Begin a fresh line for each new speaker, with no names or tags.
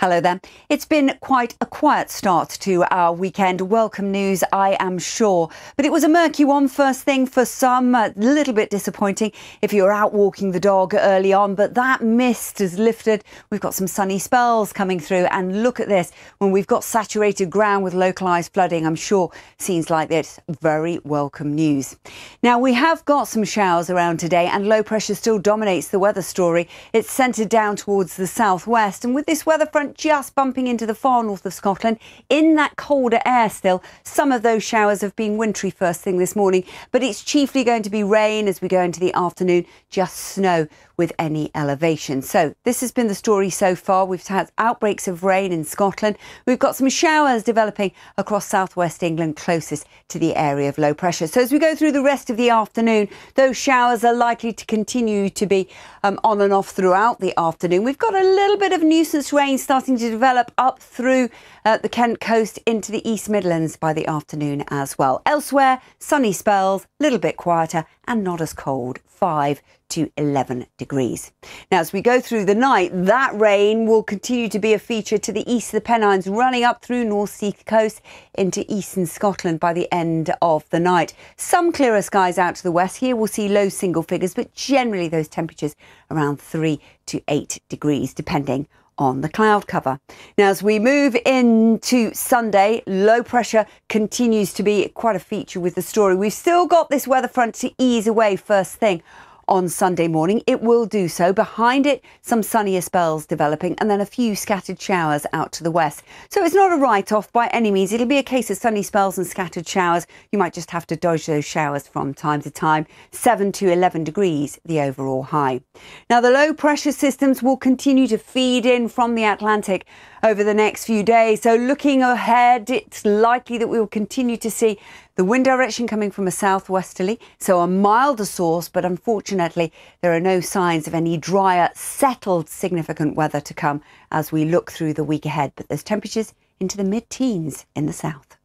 Hello there. It's been quite a quiet start to our weekend. Welcome news, I am sure. But it was a murky one first thing for some, a little bit disappointing if you were out walking the dog early on. But that mist has lifted. We've got some sunny spells coming through. And look at this when we've got saturated ground with localised flooding, I'm sure scenes like this, very welcome news. Now, we have got some showers around today, and low pressure still dominates the weather story. It's centred down towards the southwest. And with this weather front, just bumping into the far north of Scotland in that colder air still. Some of those showers have been wintry first thing this morning, but it's chiefly going to be rain as we go into the afternoon, just snow with any elevation. So this has been the story so far. We've had outbreaks of rain in Scotland. We've got some showers developing across southwest England closest to the area of low pressure. So as we go through the rest of the afternoon, those showers are likely to continue to be um, on and off throughout the afternoon. We've got a little bit of nuisance rain starting to develop up through uh, the Kent coast into the East Midlands by the afternoon as well. Elsewhere, sunny spells, a little bit quieter and not as cold. 5 to 11 degrees. Now, as we go through the night, that rain will continue to be a feature to the east of the Pennines, running up through North Sea coast into eastern Scotland by the end of the night. Some clearer skies out to the west. Here we'll see low single figures, but generally those temperatures around 3 to 8 degrees, depending on the cloud cover. Now, as we move into Sunday, low pressure continues to be quite a feature with the story. We've still got this weather front to ease away first thing on Sunday morning. It will do so. Behind it, some sunnier spells developing and then a few scattered showers out to the west. So it's not a write off by any means. It'll be a case of sunny spells and scattered showers. You might just have to dodge those showers from time to time. 7 to 11 degrees, the overall high. Now, the low pressure systems will continue to feed in from the Atlantic over the next few days. So looking ahead, it's likely that we will continue to see the wind direction coming from a southwesterly, so a milder source, but unfortunately, there are no signs of any drier, settled, significant weather to come as we look through the week ahead. But there's temperatures into the mid teens in the south.